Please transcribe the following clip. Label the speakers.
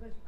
Speaker 1: Tabii.